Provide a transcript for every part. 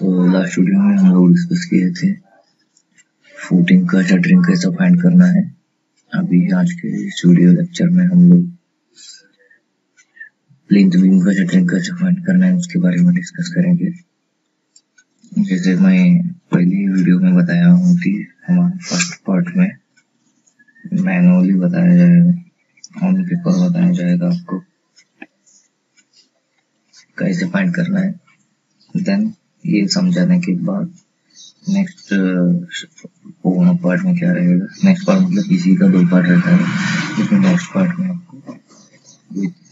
तो last video में हम लोग डिस्कस किए थे। फूटिंग का शटरिंग कैसे फाइंड करना है। अभी आज के इस वीडियो लेक्चर में हम लोग प्लिंथ बीम का शटरिंग कैसे फाइंड करना है, उसके बारे में डिस्कस करेंगे। जैसे मैं पहली वीडियो में बताया हूँ कि हमारे फ़र्स्ट पार्ट में मैनुअली बताया जाएगा। ऑन पेपर बताया जाएगा आपको। कैसे फाइंड करना है। देन ये समझाने के बाद नेक्स्ट पूर्ण पार्ट में क्या रहेगा? नेक्स्ट पार्ट मतलब इसी का दो पार्ट रहता है। लेकिन नेक्स्ट पार्ट में आपको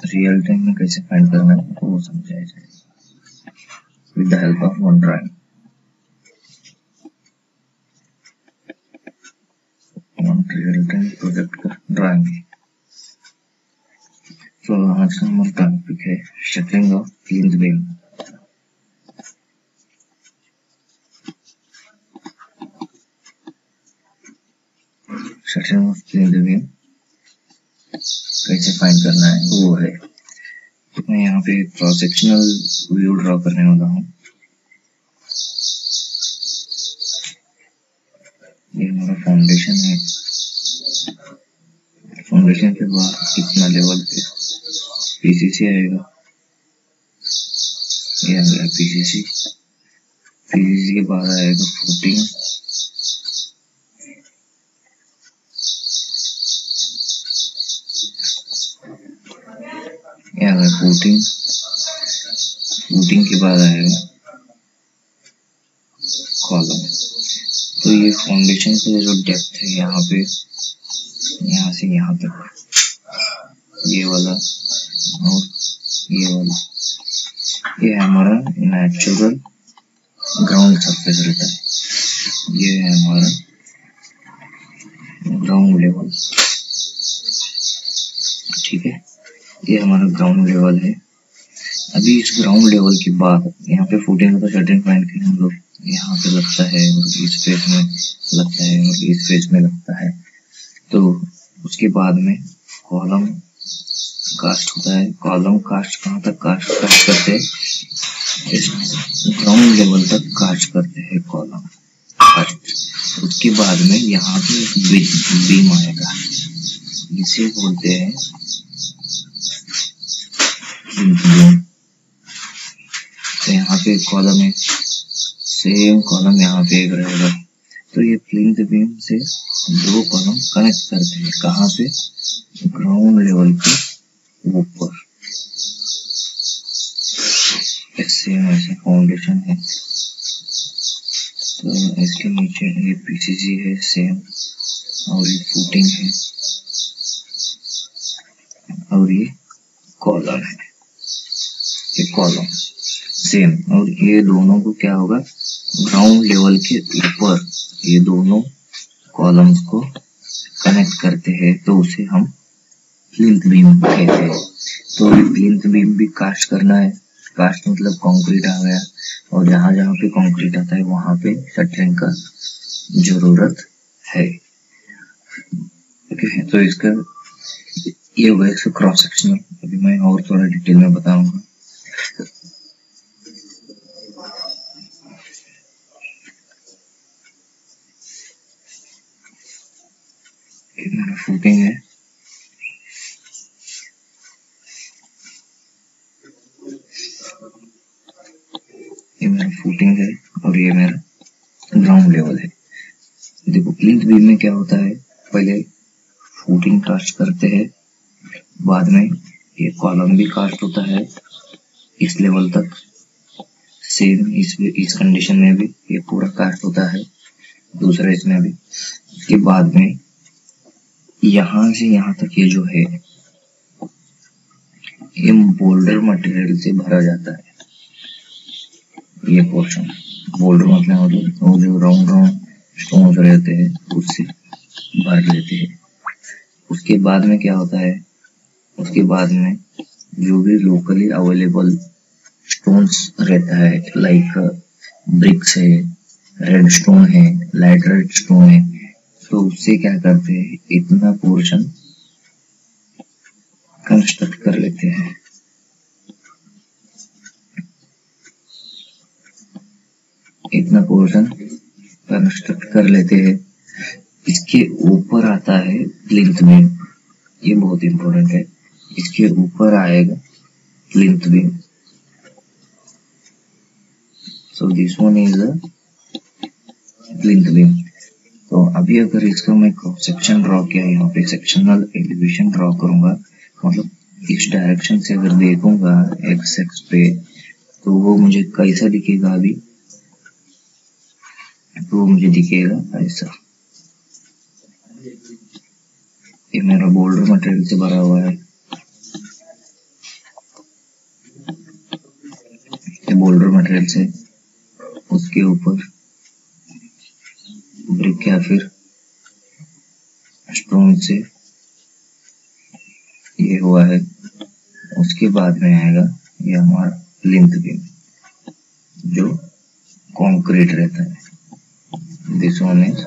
रियल टाइम में कैसे फाइंड करना है, वो समझाया जाएगा with the help of one drawing real time project का ड्राइंग तो आज का हमारा टॉपिक है shuttering of plinth beam of plinth beam कैसे फाइंड करना है, वो है। मैं यहाँ पे क्रॉस सेक्शनल व्यू ड्रॉ करने वाला हूँ। ये हमारा फाउंडेशन है। फाउंडेशन के बाद कितना लेवल पे पीसीसी आएगा? ये गया पीसीसी पीसीसी के बाद आएगा फुटिंग गया फुटिंग फुटिंग के बाद आएगा कॉलम तो ये फाउंडेशन का जो डेप्थ है यहाँ पे, यहाँ से यहाँ तक ये वाला और ये वाला। ये हमारा नेचुरल ग्राउंड सरफेस रहता है। ये है हमारा ग्राउंड लेवल ठीक है? ये हमारा ग्राउंड लेवल है। अभी इस ग्राउंड लेवल के बाद यहाँ पे फुटिंग का शटरिंग पॉइंट के हम लोग यहाँ पे लगता है, और इस फ़ेज़ में लगता है, और इस फ़ेज़ में लगता है। तो उसके बाद में कॉलम कास्ट होता है। कॉलम कास्ट कहाँ तक कास्ट कास्ट करते हैं? इस ग्राउंड लेवल तक कास्ट करते हैं कॉलम कास्ट उसके बाद में यहाँ पे बीम आएगा। इसे बोलते हैं तो यहाँ पे कॉलम है सेम कॉलम यहाँ पे एक रहेगा तो ये प्लिंथ बीम से दो कॉलम कनेक्ट करते हैं। कहाँ पे ग्राउंड लेवल के ऊपर। फाउंडेशन है। तो इसके नीचे ये पीसीसी है सेम और ये फूटिंग है। और ये कॉलम है। ये कॉलम सेम और ये दोनों को क्या होगा? ग्राउंड लेवल के ऊपर ये दोनों कॉलम्स को कनेक्ट करते हैं तो उसे हम प्लिंथ बीम कहते हैं। तो प्लिंथ बीम भी कास्ट करना है। कास्ट मतलब कंक्रीट आ गया। और जहाँ जहाँ पे कंक्रीट आता है, वहाँ पे शटरिंग का ज़रूरत है। तो इसका ये इसका क्रॉस सेक्शनल अभी मैं और थोड़ा डिटेल में बताऊँगा मेरा फुटिंग है ये मेरा फुटिंग है और ये मेरा ग्राउंड लेवल है देखो प्लिंथ बीम में क्या होता है? पहले फूटिंग कास्ट करते हैं, बाद में ये कॉलम भी कास्ट होता है, इस लेवल तक। सेम इस इस कंडीशन में भी ये पूरा कास्ट होता है, दूसरा इसमें भी। उसके बाद में यहाँ से यहाँ तक ये जो है, ये बोल्डर मटेरियल से भरा जाता है। ये पोर्शन बोल्डर मतलब वो जो राउंड राउंड स्टोन्स रहते हैं उससे भर लेते हैं। उसके बाद में क्या होता है? उसके बाद में जो भी लोकली अवेलेबल स्टोन्स रहता है लाइक ब्रिक्स है रेड स्टोन है लाइट रेड स्टोन है तो उससे क्या करते हैं? इतना पोर्शन कंस्ट्रक्ट कर लेते हैं। इतना पोर्शन कंस्ट्रक्ट कर लेते हैं। इसके ऊपर आता है प्लिंथ बीम ये बहुत इंपॉर्टेंट है। इसके ऊपर आएगा plinth beam so this one is plinth beam तो अभी अगर इसका मैं सेक्शन ड्रॉ किया, यहाँ पे सेक्शनल एलिवेशन ड्रॉ करूँगा मतलब इस डायरेक्शन से अगर देखूँगा एक्स एक्स पे तो वो मुझे कैसा दिखेगा अभी? वो मुझे दिखेगा ऐसा ये मेरा बोल्डर मटेरियल से भरा हुआ है। ये बोल्डर मटेरियल से उसके ऊपर ब्रिक या फिर स्टोन से ये हुआ है। उसके बाद में आएगा ये हमारा लिंथ बीम जो कंक्रीट रहता है। This one is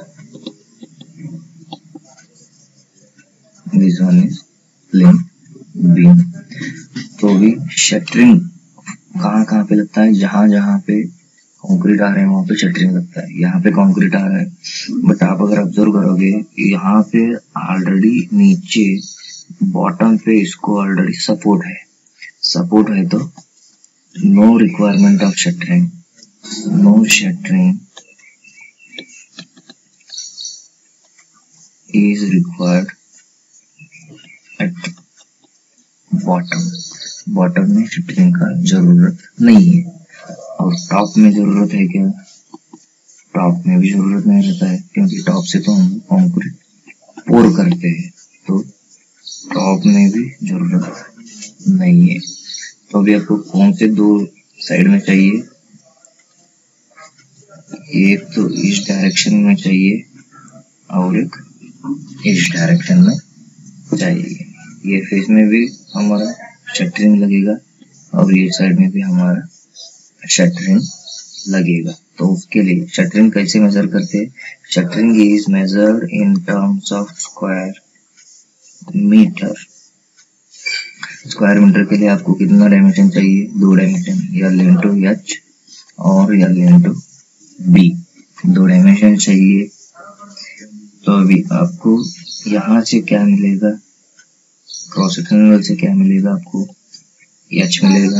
this one is plinth beam तो भी शटरिंग कहाँ कहाँ पे लगता है? जहाँ जहाँ पे कंक्रीट आ रहे हैं, वहाँ पे शटरिंग लगता है। यहाँ पे कंक्रीट आ रहा है। बट आप अगर ऑब्ज़र्व करोगे, यहाँ पे ऑलरेडी नीचे बॉटम पे इसको ऑलरेडी सपोर्ट है। सपोर्ट है तो no requirement of shuttering no shuttering is required at bottom. Bottom में शटरिंग का ज़रूरत नहीं है। और टॉप में ज़रूरत है क्या? टॉप में भी ज़रूरत नहीं रहता है, क्योंकि टॉप से तो हम कंक्रीट पोर करते हैं। तो टॉप में भी ज़रूरत नहीं है। तो अभी आपको कौन से दो साइड में चाहिए? एक तो इस डायरेक्शन में चाहिए और एक इस डायरेक्शन में चाहिए ये फेस में भी हमारा शटरिंग लगेगा और ये साइड में भी हमारा शटरिंग लगेगा। तो उसके लिए शटरिंग कैसे मेजर करते हैं? Shuttering is measured in terms of square meter square meter के लिए आपको कितना डायमेंशन चाहिए? दो डायमेंशन यल इंटू एच और यल इंटू बी दो डायमेंशन चाहिए तो अभी आपको यहाँ से क्या मिलेगा? क्रॉस सेक्शन से क्या मिलेगा आपको? एच मिलेगा।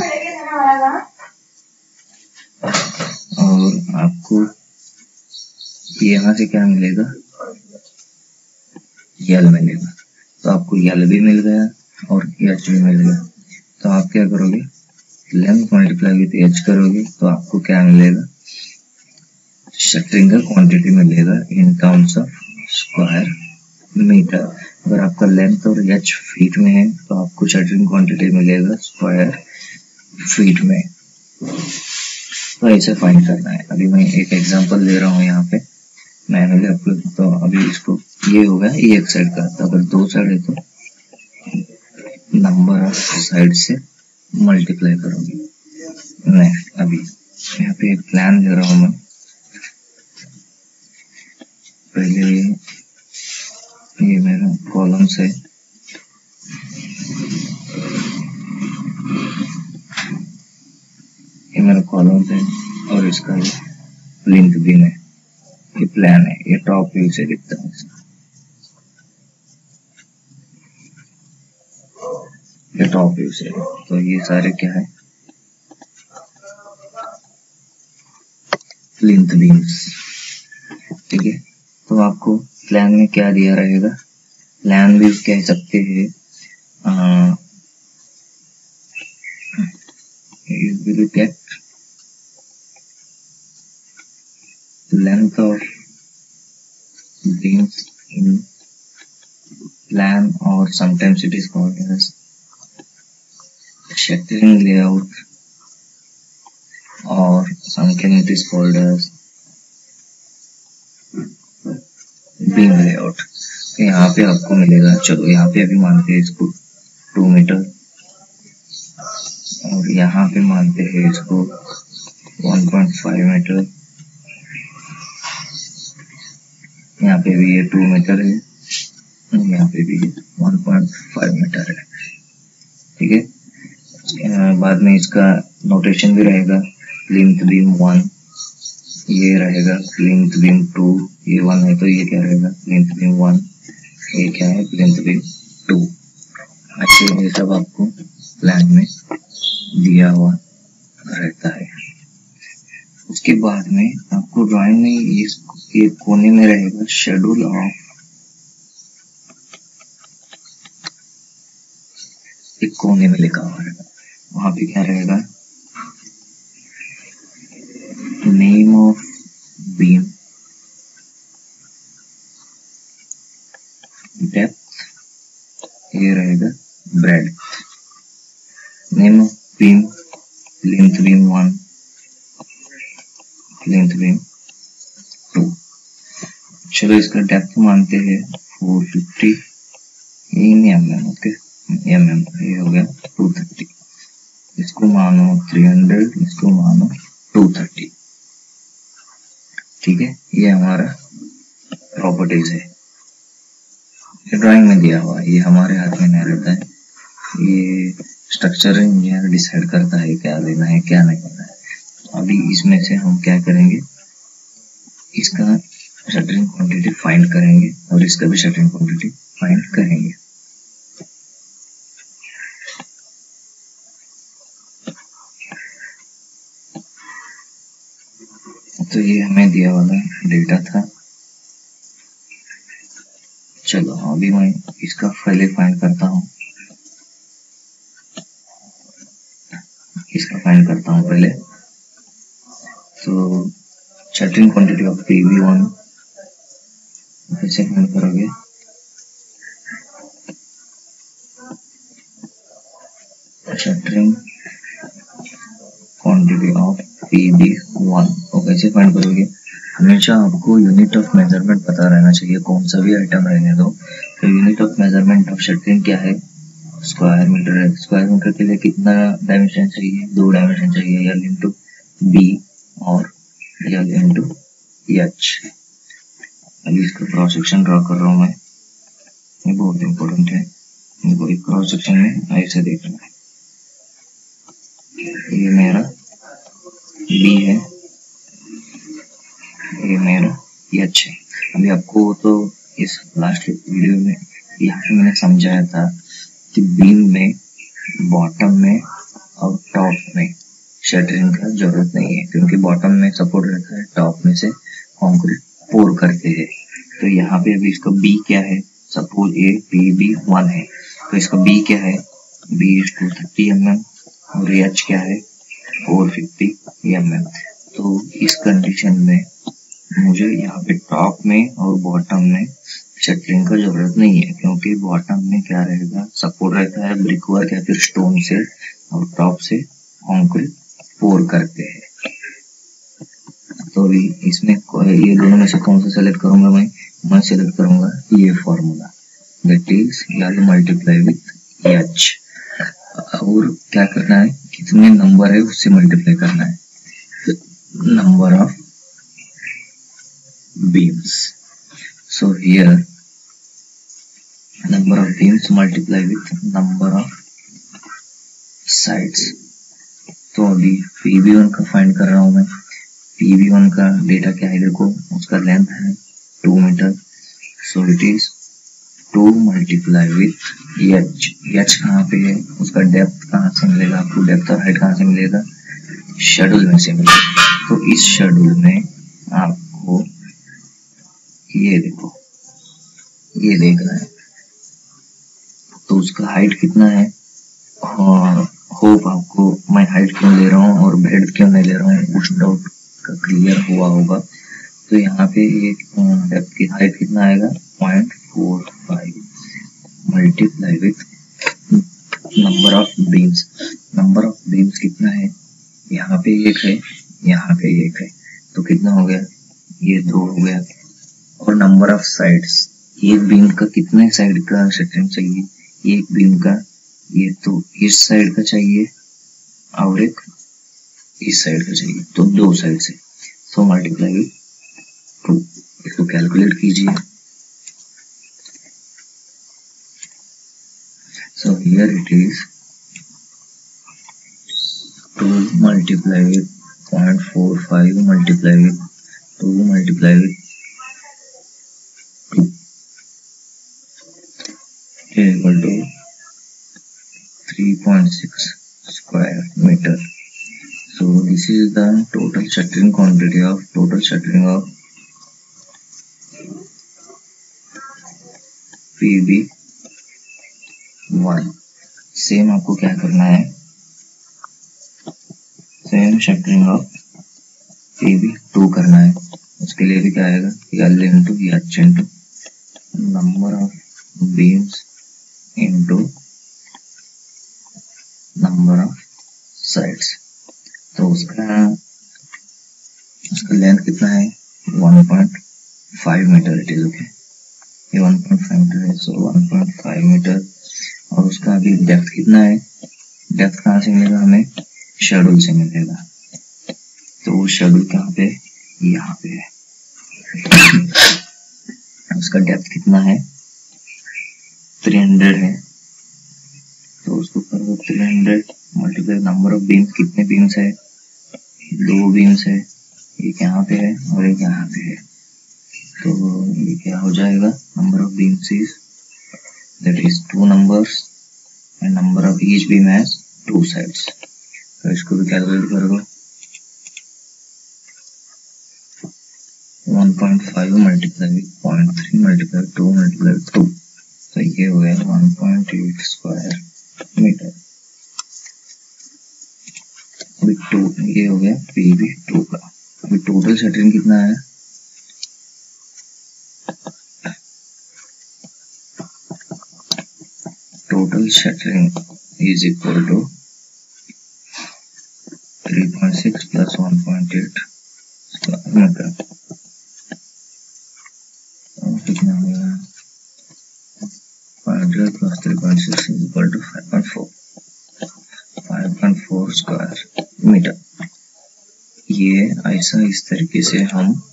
और आपको यहाँ से क्या मिलेगा? यल मिलेगा। तो आपको यल भी मिल गया और एच भी मिल गया। तो आप क्या करोगे? लेंथ मल्टीप्लाई विथ एच करोगे। तो आपको क्या मिलेगा? शटरिंग का क्वांटिटी मिलेगा in terms of square meter अगर आपका लेंथ और एच फीट में है तो आपको शटरिंग क्वांटिटी मिलेगा स्क्वायर फीट में। तो ऐसे फाइंड करना है। अभी मैं एक एग्जांपल दे रहा हूँ यहाँ पे। मैनुअली आपको तो अभी इसको ये होगा ये एक साइड का। तो अगर दो साइड है तो नंबर ऑफ़ साइड से मल्टीप्लाई करोगे। नेक्स्ट अभी यहाँ पे एक प्लान दे रहा हूँ मैं। पहले कॉलम्स है ये मेरा कॉलम्स है और इसका लिंक भी है। ये प्लान है, ये टॉप व्यू से दिखता है ये टॉप व्यू से। तो ये सारे क्या है? ठीक है? तो आपको प्लान में क्या दिया रहेगा? प्लान कह सकते हैं। Length of dreams in plan और sometimes it is called as shuttering layout और sometime it is called as beam layout यहाँ पे आपको मिलेगा। चलो, यहाँ पे अभी मानते हैं इसको टू मीटर और यहाँ पे मानते हैं इसको 1.5 मीटर यहाँ पे भी ये टू मीटर है। यहाँ पे भी 1.5 मीटर है। ठीक है? बाद में इसका नोटेशन भी रहेगा। लिंथ बीम वन ये रहेगा। प्लिंथ बीम टू ये वन है तो ये क्या रहेगा? प्लिंथ बीम वन ये क्या है? बीम टू अच्छे ये सब आपको प्लान में दिया हुआ रहता है। उसके बाद में आपको ड्राइंग में इस ये कोने में रहेगा शेड्यूल ऑफ़ एक कोने में लिखा हुआ रहेगा। वहाँ पे क्या रहेगा? नेम ऑफ़ बीम डेप्थ ये रहेगा breadth name beam length beam one length beam two चलो इसका डेप्थ मानते हैं. Four fifty in M M okay M M ये हो गया टू थर्टी इसको मानो थ्री हंड्रेड इसको मानो टू थर्टी ठीक है? ये हमारा प्रॉपर्टीज़ है. ये ड्राइंग में दिया हुआ है। ये हमारे हाथ में नहीं रहता है। ये स्ट्रक्चर इंजीनियर डिसाइड करता है क्या लेना है, क्या नहीं करना है। अभी इसमें से हम क्या करेंगे? इसका शटरिंग क्वांटिटी फाइंड करेंगे और इसका भी शटरिंग क्वांटिटी फाइंड करेंगे। तो ये हमें दिया वाला डेटा था। चलो अभी मैं इसका पहले फाइंड करता हूँ। इसका फाइंड करता हूँ पहले। तो shuttering quantity of P V one कैसे फाइंड करोगे। Shuttering quantity of P B one वो कैसे फाइंड करोगे। हमेशा आपको यूनिट ऑफ़ मेज़रमेंट पता रहना चाहिए कौन सा भी आइटम रहने दो तो unit of measurement of shuttering क्या है? स्क्वायर मीटर है। स्क्वायर मीटर के लिए कितना डायमेंशन चाहिए? दो डायमेंशन चाहिए। यल इंटू बी और यल इंटू एच अभी इसका क्रॉस सेक्शन ड्रॉ कर रहा हूँ मैं। ये बहुत इंपॉर्टेंट है। इनको एक क्रॉस सेक्शन में ऐसे देखना है। ये मेरा बी है। ये मेरा एच है। अभी आपको तो इस लास्ट वीडियो में, यहाँ मैंने समझाया था कि बीम में बॉटम में और टॉप में शटरिंग का ज़रूरत नहीं है, क्योंकि बॉटम में सपोर्ट रहता है टॉप में से कंक्रीट पोर करते हैं। तो यहाँ पे अभी इसका बी क्या है? Suppose a P B one है। तो इसका बी क्या है? B is two thirty M M और एच क्या है? फोर फिफ्टी एम एम तो इस कंडीशन में मुझे यहाँ पे टॉप में और बॉटम में शटरिंग का ज़रूरत नहीं है, क्योंकि बॉटम में क्या रहेगा सपोर्ट रहता है ब्रिक वर्क या फिर स्टोन से और टॉप से कंक्रीट पोर करते हैं। तो अभी इसमें ये दोनों में से कौन सा सेलेक्ट करूँगा मैं? मैं सेलेक्ट करूँगा ये formula that is multiply with H और क्या करना है? कितने नंबर है, उससे मल्टीप्लाई करना है। Number of beams. So, here, number of beams multiply with number of sides. तो अभी PV1 का फाइंड कर रहा हूँ मैं। PV1 का डेटा क्या है? देखो, उसका लेंथ है two meter so it is to multiply with H H कहाँ पे है? उसका डेप्थ कहाँ से मिलेगा आपको? डेप्थ और हाइट कहाँ से मिलेगा? शेड्यूल में से मिलेगा। तो इस शेड्यूल में आपको ये देखो, ये देखना है। तो उसका हाइट कितना है? और होप आपको, मैं हाइट क्यों ले रहा हूँ और बेड क्यों नहीं ले रहा हूँ कुछ डाउट का क्लियर हुआ होगा। तो यहाँ पे ये डेप्थ की हाइट कितना आएगा? Point four five multiply with number of beams number of beams कितना है? यहाँ पे एक है, यहाँ पे एक है। तो कितना हो गया? ये दो हो गया। और नंबर ऑफ़ साइड्स एक बीम का कितने साइड का शटरिंग चाहिए? एक बीम का, ये तो इस साइड का चाहिए और एक इस साइड का चाहिए तो दो साइड से। सो मल्टीप्लाई टू इसको कैलकुलेट कीजिए। So here it is 2 multiply with 0.45 multiply with two multiply with two equal to three point six square meter. So, this is the total shuttering quantity of, total shuttering of PB one same आपको क्या करना है? Same shuttering of PB two करना है। उसके लिए भी क्या आएगा? L into H into number of beams into number of sides तो उसका उसका लेंथ कितना है? 1.5 मीटर इट इज़ ओके ये 1.5 मीटर है सो 1.5 मीटर और उसका अभी डेप्थ कितना है? डेप्थ कहाँ से मिलेगा हमें? शेड्यूल से मिलेगा। तो वो शेड्यूल कहाँ पे? यहाँ पे है। उसका डेप्थ कितना है? 300 है। तो उसको करो 300 मल्टीप्लाई नंबर ऑफ़ बीम्स कितने बीम्स है? दो बीम्स है। एक यहाँ पे है? और एक यहाँ पे है? तो ये क्या हो जाएगा? Number of beams is that is two numbers and number of each beam has two sides तो इसको भी कैलकुलेट कर। दो 1.5 मल्टीप्लाई 0.3 मल्टीप्लाई 2 मल्टीप्लाई 2 तो ये हुआ one point eight square meter अभी टू ये हो गया पी बी टू का। अभी टोटल शटरिंग कितना है? Total shuttering is equal to three point six plus one point eight square meter कितना हुआ 100 plus 3.6 is equal to 5.4 5.4 square meter ये ऐसा इस तरीके से हम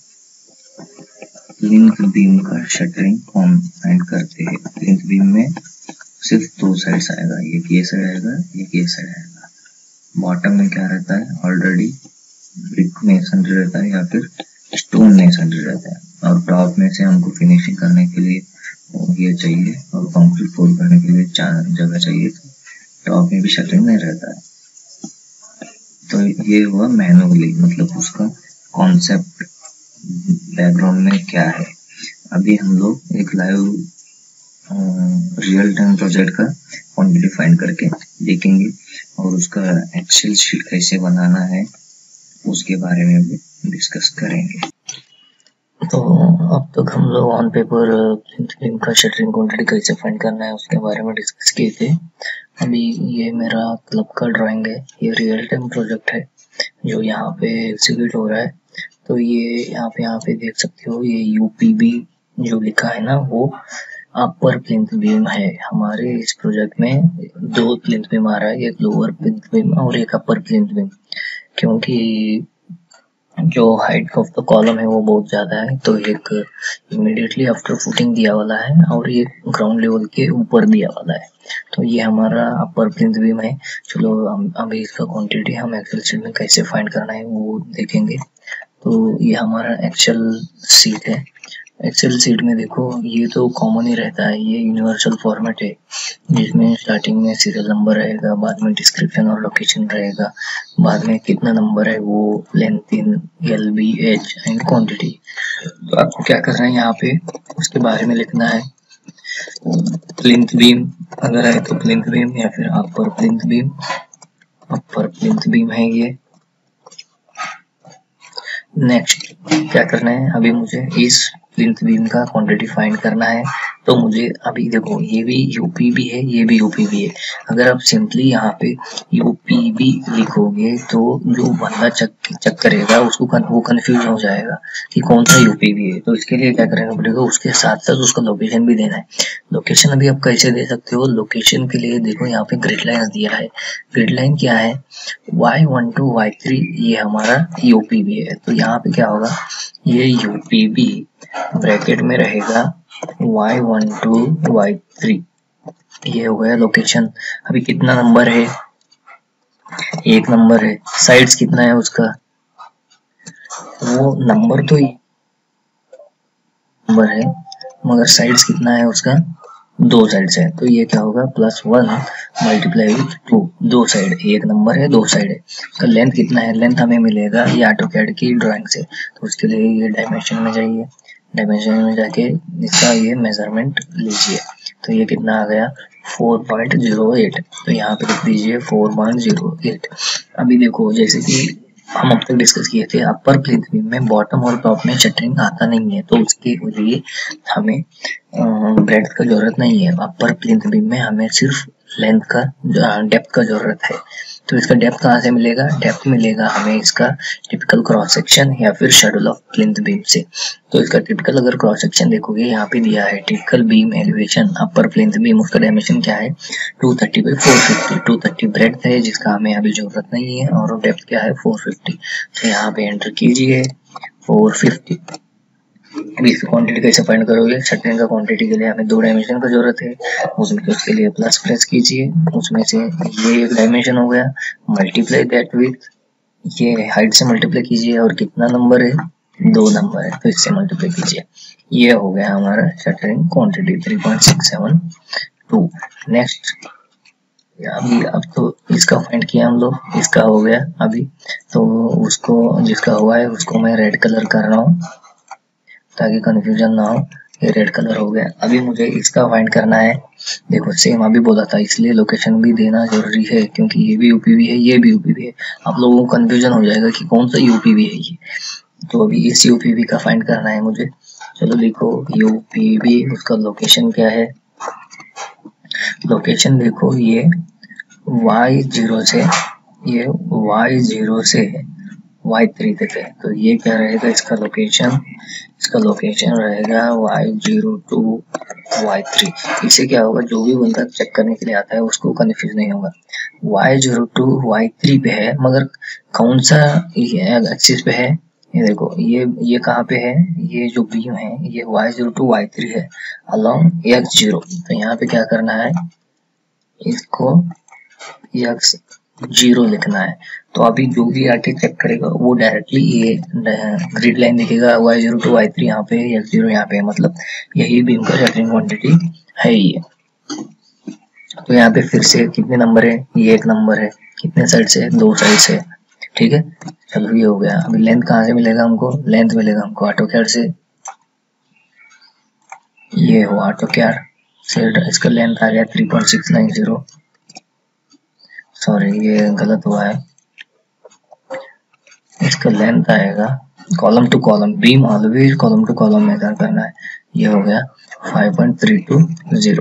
लिंक बीम का शटरिंग ऑन एंड करते हैं। लिंक बीम में सिर्फ़ दो साइड्स आएगा ये के साइड आएगा ये के साइड आएगा। बॉटम में क्या रहता है? ऑलरेडी ब्रिक में सेंटर रहता है या फिर स्टोन में सेंटर रहता है। और टॉप में से हमको फिनिश ये हुआ मैनुअली मतलब उसका कॉन्सेप्ट बैकग्राउंड में क्या है? अभी हम लोग एक लाइव रियल टाइम प्रोजेक्ट का क्वांटिटी फाइंड करके देखेंगे और उसका एक्सेल शीट कैसे बनाना है, उसके बारे में भी डिस्कस करेंगे। तो अब तक हम लोग ऑन पेपर फ़िल्म का शटरिंग क्वांटिटी कैसे फाइंड करना है, उसके बारे में डिस्कस किए थे। अभी ये मेरा क्लब का ड्राइंग है, ये रियल टाइम प्रोजेक्ट है। जो यहाँ पे एग्जीक्यूट हो रहा है। तो ये आप यहाँ पे देख सकते हो, ये यूपीबी जो लिखा है ना, वो अपर प्लिंथ बीम है। हमारे इस प्रोजेक्ट में दो प्लिंथ बीम आ रहा है, एक लोअर प्लिंथ बीम और एक अपर प्लिंथ बीम क्योंकि जो हाइट ऑफ़ द कॉलम है वो बहुत ज़्यादा है तो एक इमिडिएटली आफ्टर फुटिंग दिया वाला है और ये ग्राउंड लेवल के ऊपर दिया वाला है। तो ये हमारा अपर प्लिंथ बीम है। चलो अभी इसका क्वांटिटी हम एक्सेल सीट में कैसे फाइंड करना है वो देखेंगे। तो ये हमारा एक्सेल सीट है। एक्सेल सीट में देखो, ये तो कॉमन ही रहता है, ये यूनिवर्सल फॉर्मेट है, जिसमें स्टार्टिंग में सीरियल नंबर रहेगा, बाद में डिस्क्रिप्शन और लोकेशन रहेगा, बाद में कितना नंबर है वो length in L B H and quantity तो आपको क्या करना है यहाँ पे? उसके बारे में लिखना है। प्लिंथ बीम अगर है तो प्लिंथ बीम या फिर upper plinth beam upper plinth beam है ये। नेक्स्ट क्या करना है अभी मुझे? इस प्लिंथ बीम का क्वांटिटी फाइंड करना है। तो मुझे अभी देखो ये भी यूपी भी है ये भी यूपी भी है। अगर आप सिंपली यहाँ पे यूपी भी लिखोगे तो जो बंदा चेक चेक करेगा उसको कन, वो कंफ्यूज हो जाएगा कि कौन सा यूपी भी है। तो इसके लिए क्या करना पड़ेगा उसके साथ साथ उसका लोकेशन भी देना है। लोकेशन अभी आप कैसे दे सकते हो? लोकेशन के लिए देखो यहाँ पे ग्रिड लाइन दिया है। ग्रिड लाइन क्या है? Y one to Y three ये हमारा यूपी भी है। तो यहाँ पे क्या होगा? ये यूपी भी ब्रैकेट में रहेगा Y one to Y three ये हो गया लोकेशन अभी कितना नंबर है? एक नंबर है। साइड्स कितना है उसका? वो नंबर तो ही नंबर है, मगर साइड्स कितना है उसका? दो साइड है। तो ये क्या होगा? Plus one multiply with two दो साइड एक नंबर है, दो साइड है। उसका लेंथ कितना है? लेंथ हमें मिलेगा ये ऑटो कैड की ड्राइंग से। तो उसके लिए ये डायमेंशन में जाइए। डायमेंशन में जाके इसका ये मेज़रमेंट लीजिए। तो ये कितना आ गया? 4.08 तो यहाँ पे लिख दीजिए 4.08 अभी देखो, जैसे कि हम अब तक डिस्कस किए थे अपर बीम में बॉटम और टॉप में शटरिंग आता नहीं है तो उसके लिए हमें ब्रेड का ज़रूरत नहीं है। अपर बीम में हमें सिर्फ़ लेंथ का डेप्थ का ज़रूरत है। तो इसका डेप्थ कहाँ से मिलेगा? डेप्थ मिलेगा हमें इसका टिपिकल क्रॉस सेक्शन या फिर शेड्यूल ऑफ़ प्लिंथ बीम से। तो इसका टिपिकल अगर क्रॉस सेक्शन देखोगे, यहाँ पे दिया है typical beam elevation upper plinth beam उसका डायमेंशन क्या है? 230 thirty by four fifty two thirty breadth है, जिसका हमें अभी ज़रूरत नहीं है, और डेप्थ क्या है? 450 तो यहाँ पे एंटर कीजिए। 450 अभी इसकी क्वांटिटी कैसे फाइंड करोगे शटरिंग का क्वांटिटी के लिए हमें दो डायमेंशन का ज़रूरत है, उसमें उसके लिए प्लस प्रेस कीजिए, उसमें से ये एक डायमेंशन हो गया मल्टीप्लाई दैट विथ ये हाइट से मल्टीप्लाई कीजिए, और कितना नंबर है? दो नंबर है तो इससे मल्टीप्लाई कीजिए। ये हो गया हमारा shuttering quantity three point six seven two next अभी अब तो इसका फाइंड किया हम लोग, इसका हो गया अभी। तो उसको, जिसका हुआ है, उसको मैं रेड कलर कर रहा हूँ। ताकि कंफ्यूजन ना हो। ये रेड कलर हो गया। अभी मुझे इसका फाइंड करना है। देखो सेम अभी बोला था, इसलिए लोकेशन भी देना ज़रूरी है, क्योंकि ये भी यूपीवी है, ये भी यूपीवी है। आप लोगों को कंफ्यूजन हो जाएगा कि कौन सा यूपीवी है ये। तो अभी इस यूपीवी का फाइंड करना है मुझे। चलो लिखो यूपीवी उसका लोकेशन क्या है? लोकेशन देखो, ये वाई ज़ीरो से, ये वाई ज़ीरो से वाई थ्री तक है तो ये क्या रहेगा? इसका लोकेशन इसका लोकेशन रहेगा Y zero to Y three इससे क्या होगा? जो भी बंदा चेक करने के लिए आता है, उसको कन्फ्यूज़ नहीं होगा। Y zero to Y three पे है, मगर कौन सा एक्सिस पे है? ये देखो, ये ये कहाँ पे है? ये जो बीम है, ये Y zero to Y three है अलॉन्ग एक्स ज़ीरो तो यहाँ पे क्या करना है? इसको ज़ीरो लिखना है। तो अभी जो भी आर्टिक चेक करेगा, वो डायरेक्टली ये ग्रिड लाइन दिखेगा Y zero to Y three यहाँ पे एक्स ज़ीरो यहाँ पे मतलब यही बीम का शटरिंग क्वांटिटी है ये तो यहाँ पे फिर से कितने नंबर है? ये एक नंबर है। कितने साइड से दो साइड से ठीक है? चलो ये हो गया। अभी लेंथ कहाँ से मिलेगा हमको? लेंथ मिलेगा हमको ऑटो कैर से। ये हो ऑटो कैर से इसका लेंथ आ गया three point six nine zero sorry ये गलत हुआ है। इसका लेंथ आएगा। Column to column beam always column to column measure करना है। ये हो गया 5.320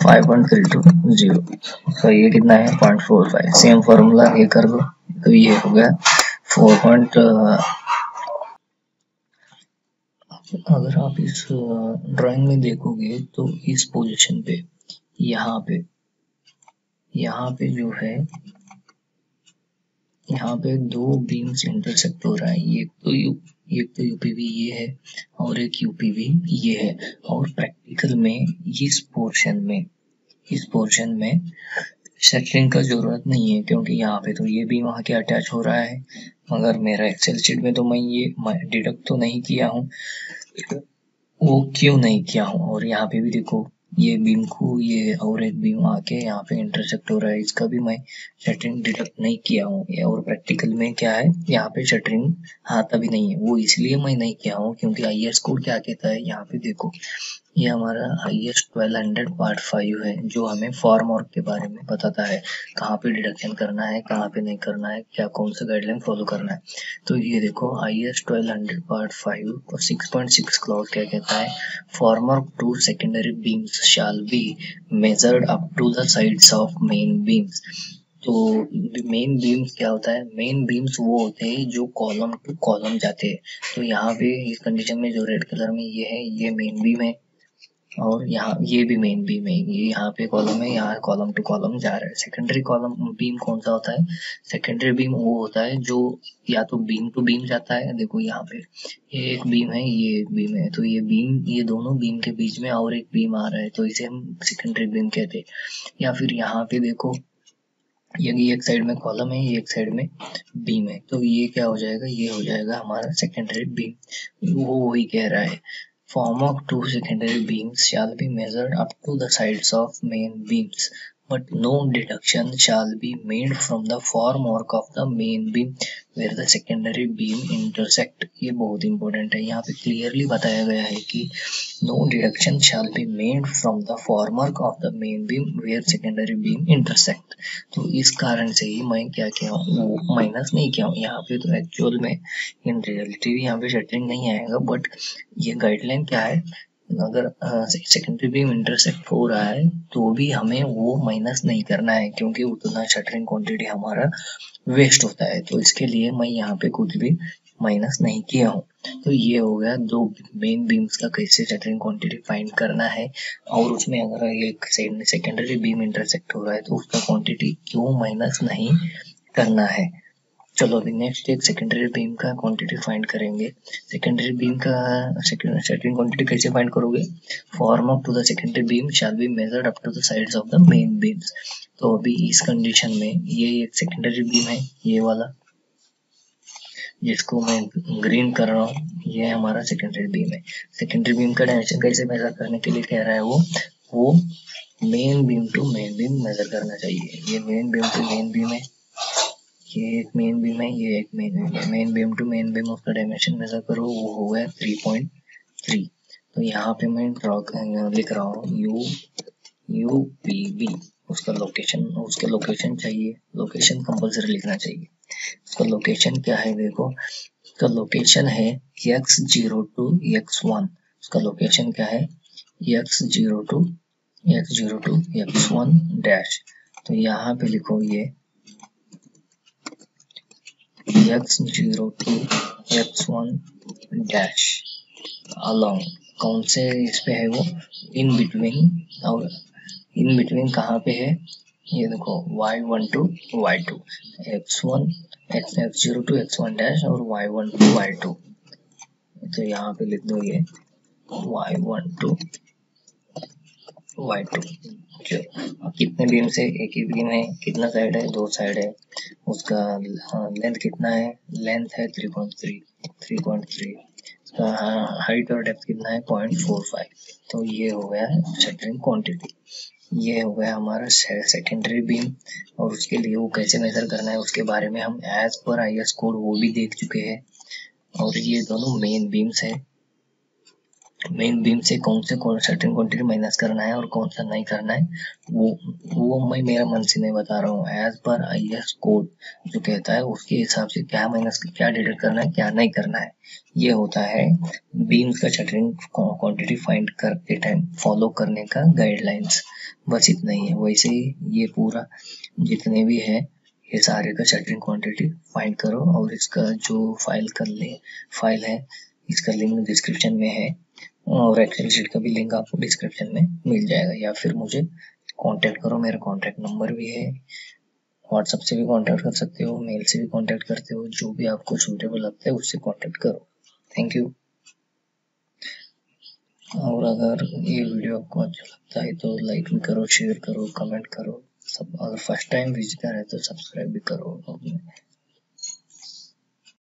5.320 तो ये कितना है? 0.45 सेम फॉर्मूला ये कर दो। तो ये हो गया 4. uh, अगर आप इस ड्राइंग में देखोगे तो इस पोजीशन पे यहाँ पे यहाँ पे जो है, यहाँ पे दो बीम्स इंटरसेक्ट हो रहा है। एक तो यू, एक तो यूपीवी ये है और एक यूपीवी ये है। और प्रैक्टिकल में इस पोर्शन में, इस पोर्शन में शटरिंग का ज़रूरत नहीं है क्योंकि यहाँ पे तो ये भी वहाँ के अटैच हो रहा है। मगर मेरा एक्सेल शीट में तो मैं ये डिडक्ट तो नहीं किया हूँ। वो क्यों नहीं किया हूँ? और यहाँ पे भी देखो ये बीम को, ये और एक बीम आके यहाँ पे इंटरसेक्ट हो रहा है। इसका भी मैं शटरिंग डिटेक्ट नहीं किया हूँ। और प्रैक्टिकल में क्या है? यहाँ पे शटरिंग आता भी नहीं है। वो इसलिए मैं नहीं किया हूँ क्योंकि आई एस कोड क्या कहता है? यहाँ पे देखो। ये हमारा I S twelve hundred part five है, जो हमें फॉर्म वर्क के बारे में बताता है, कहाँ पे डिडक्शन करना है, कहाँ पे नहीं करना है, क्या कौन सा गाइडलाइन फॉलो करना है। तो ये देखो I S twelve hundred part five और सिक्स पॉइंट सिक्स क्लॉज क्या कहता है? Former two secondary beams shall be measured up to the sides of main beams तो मेन बीम्स क्या होता है? मेन बीम्स वो होते हैं जो कॉलम टू कॉलम जाते हैं। तो यहाँ पे इस कंडीशन में जो रेड कलर में ये है, ये मेन बीम है। और यहाँ, ये भी मेन बीम है ये यहाँ पे कॉलम है, यहाँ कॉलम टू कॉलम जा रहा है। सेकेंडरी कॉलम बीम कौन सा होता है? सेकेंडरी बीम वो होता है जो या तो बीम टू बीम जाता है। देखो यहाँ पे, ये एक बीम है, ये एक बीम है। तो ये बीम ये दोनों बीम के बीच में और एक बीम आ रहा है तो इसे हम सेकेंडरी बीम कहते हैं। या फिर यहाँ पे देखो, यदि एक साइड में कॉलम है, ये एक साइड में बीम है तो ये क्या हो जाएगा? ये हो जाएगा हमारा सेकेंडरी बीम वो वही कह रहा है। Form of two secondary beams shall be measured up to the sides of main beams but no deduction shall be made from the formwork of the main beam where the secondary beam intersect ये बहुत important है यहाँ पे clearly बताया गया है कि no deduction shall be made from the formwork of the main beam where secondary beam intersect तो इस कारण से ही मैं क्या किया हूँ माइनस नहीं किया हूँ यहाँ पे तो एक्चुअल में इन रियलिटी भी यहाँ पे शटरिंग नहीं आएगा बट ये गाइडलाइन क्या है अगर सेकेंडरी बीम इंटरसेक्ट हो रहा है तो भी हमें वो माइनस नहीं करना है, क्योंकि उतना शटरिंग क्वांटिटी हमारा वेस्ट होता है। तो इसके लिए मैं यहाँ पे कुछ भी माइनस नहीं किया हूँ। तो ये हो गया दो मेन बीम्स का कैसे शटरिंग क्वांटिटी फाइंड करना है, और उसमें अगर एक सेकेंडरी बीम इंटरसेक्ट हो रहा है तो उसका क्वांटिटी क्यों माइनस नहीं करना है? चलो अभी नेक्स्ट एक सेकेंडरी बीम का क्वांटिटी फाइंड करेंगे। सेकेंडरी बीम का शटरिंग क्वांटिटी कैसे फाइंड करोगे? Form up to the secondary beam shall be measured up to the sides of the main beams तो अभी इस कंडीशन में ये एक सेकेंडरी बीम है, ये वाला, जिसको मैं ग्रीन कर रहा हूँ, ये हमारा सेकेंडरी बीम है। सेकेंडरी बीम का डायमेंशन कैसे मेजर करने के लिए कह रहा है वो? वो main beam to main beam measure करना चाहिए। ये main beam to main beam है। ये एक मेन बीम है, ये एक मेन बीम है। Main beam to main beam उसका डायमेंशन मेजर करो, वो हो गया थ्री पॉइंट थ्री तो यहाँ पे मैं ड्रॉ लिख रहा हूँ यू यू पी बी उसका लोकेशन उसके लोकेशन चाहिए। लोकेशन कंपलसरी लिखना चाहिए। उसका लोकेशन क्या है, देखो। उसका लोकेशन है X zero to X one उसका लोकेशन क्या है? X zero to X zero to X one dash तो यहाँ पे लिखो ये X zero to X one dash along कौन से इस पे है वो? इन बिटवीन और इन बिटवीन कहाँ पे है? ये देखो Y one to Y two X one X X zero to X one dash और Y one to Y two तो यहाँ पे लिख दो ये Y one to Y two कितने बीम से एक ही बीम है कितना साइड है, दो साइड है, उसका लेंथ कितना है? लेंथ है three point three three point three उसका हाइट और डेप्थ कितना है? पॉइंट फोर फाइव तो ये हो गया शटरिंग क्वांटिटी ये हो गया हमारा सेकेंडरी बीम और उसके लिए वो कैसे मेजर करना है, उसके बारे में हम as per I S code वो भी देख चुके हैं, और ये दोनों मेन बीम्स है। मेन बीम से कौन से सर्टेन क्वांटिटी माइनस करना है और कौन सा नहीं करना है, वो वो मैं मेरा मन से नहीं बता रहा हूँ। As per I S code जो कहता है, उसके हिसाब से क्या माइनस क्या डिटेक्ट करना है, क्या नहीं करना है, ये होता है बीम्स का शटरिंग क्वांटिटी फाइंड करते टाइम फॉलो करने का गाइडलाइंस बस इतना ही है। वैसे ही ये पूरा जितने भी है, ये सारे का शटरिंग क्वांटिटी फाइंड करो और इसका जो फ़ाइल कर ले फ़ाइल है, इसका लिंक डिस्क्रिप्शन में है। और एक्सेल शीट का भी लिंक आपको डिस्क्रिप्शन में मिल जाएगा, या फिर मुझे कांटेक्ट करो, मेरा कांटेक्ट नंबर भी है। व्हाट्सएप से भी कांटेक्ट कर सकते हो मेल से भी कांटेक्ट करते हो, जो भी आपको सूटेबल लगता है, उससे कांटेक्ट करो। थैंक यू और अगर ये वीडियो आपको अच्छा लगता है तो लाइक भी करो शेयर करो कमेंट करो। सब, अगर फ़र्स्ट टाइम विजिटर है तो सब्सक्राइब भी करो